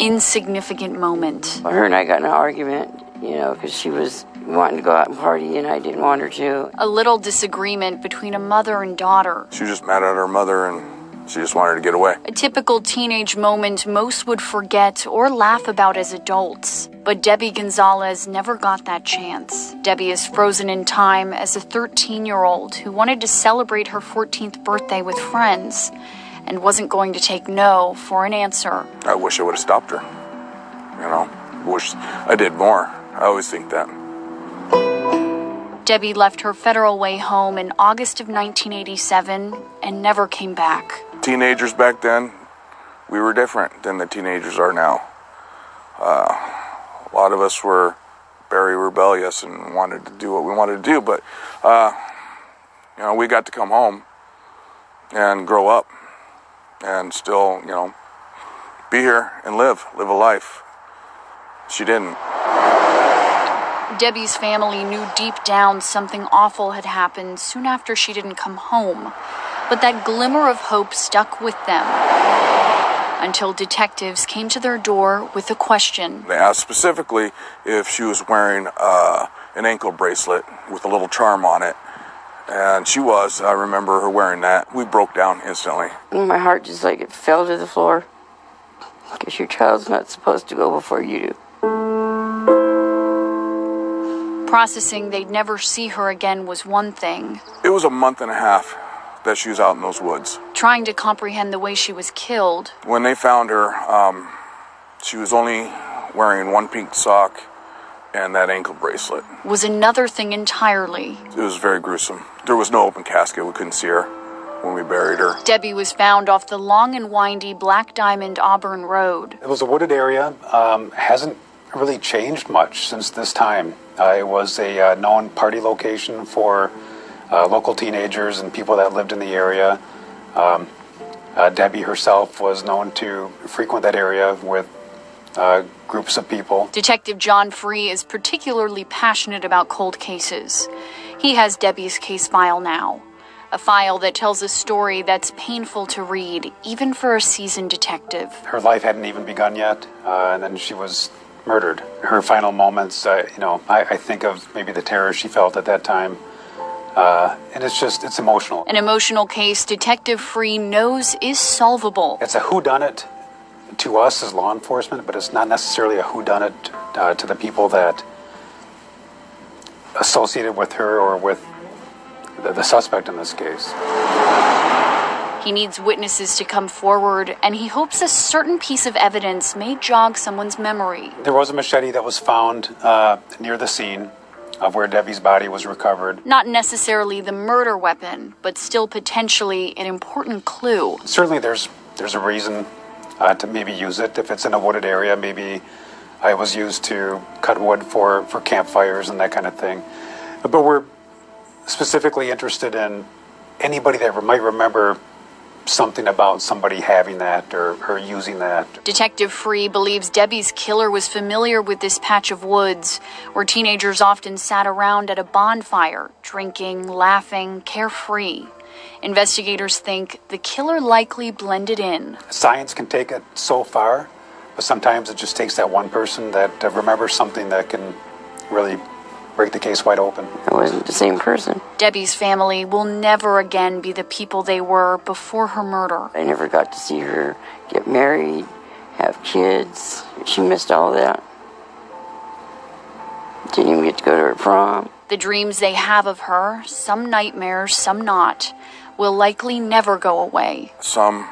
insignificant moment. Her and I got in an argument, you know, because she was wanting to go out and party and I didn't want her to. A little disagreement between a mother and daughter. She was just mad at her mother and she just wanted to get away. A typical teenage moment most would forget or laugh about as adults. But Debbie Gonzales never got that chance. Debbie is frozen in time as a 13 year old who wanted to celebrate her 14th birthday with friends and wasn't going to take no for an answer. I wish I would have stopped her. You know, wish I did more. I always think that. Debbie left her Federal Way home in August of 1987 and never came back. Teenagers back then, we were different than the teenagers are now. Uh, a lot of us were very rebellious and wanted to do what we wanted to do, but uh, you know, we got to come home and grow up and still, you know, be here and live, live a life. She didn't. Debbie's family knew deep down something awful had happened soon after she didn't come home, but that glimmer of hope stuck with them until detectives came to their door with a question. They asked specifically if she was wearing uh, an ankle bracelet with a little charm on it. And she was. I remember her wearing that. We broke down instantly. My heart just like it fell to the floor. Because your child's not supposed to go before you do. Processing they'd never see her again was one thing. It was a month and a half that she was out in those woods. Trying to comprehend the way she was killed. When they found her, um, she was only wearing one pink sock and that ankle bracelet. Was another thing entirely. It was very gruesome. There was no open casket. We couldn't see her when we buried her. Debbie was found off the long and windy Black Diamond Auburn Road. It was a wooded area. Um, hasn't really changed much since this time. Uh, it was a uh, known party location for uh, local teenagers and people that lived in the area. Um, uh, Debbie herself was known to frequent that area with uh, groups of people. Detective John Free is particularly passionate about cold cases. He has Debbie's case file now. A file that tells a story that's painful to read, even for a seasoned detective. Her life hadn't even begun yet, uh, and then she was murdered. Her final moments, uh, you know, I, I, think of maybe the terror she felt at that time. Uh, and it's just, it's emotional. An emotional case Detective Free knows is solvable. It's a whodunit to us as law enforcement, but it's not necessarily a whodunit uh, to the people that associated with her or with the, the suspect in this case. He needs witnesses to come forward, and he hopes a certain piece of evidence may jog someone's memory. There was a machete that was found uh, near the scene of where Debbie's body was recovered. Not necessarily the murder weapon, but still potentially an important clue. Certainly, there's there's a reason uh, to maybe use it if it's in a wooded area. Maybe I was used to cut wood for for campfires and that kind of thing. But we're specifically interested in anybody that might remember something about somebody having that or, or using that. Detective Free believes Debbie's killer was familiar with this patch of woods where teenagers often sat around at a bonfire, drinking, laughing, carefree. Investigators think the killer likely blended in. Science can take it so far, but sometimes it just takes that one person that uh, remembers something that can really break the case wide open. It wasn't the same person. Debbie's family will never again be the people they were before her murder. I never got to see her get married, have kids. She missed all that. Didn't even get to go to her prom. The dreams they have of her, some nightmares, some not, will likely never go away. Some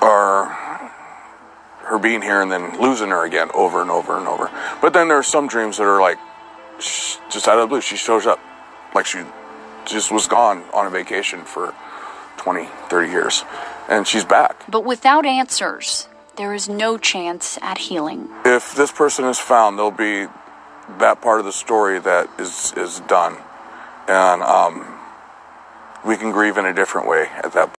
are her being here and then losing her again over and over and over. But then there are some dreams that are like just out of the blue. She shows up like she just was gone on a vacation for 20, 30 years and she's back. But without answers, there is no chance at healing. If this person is found, there'll be that part of the story that is is done, and um, we can grieve in a different way at that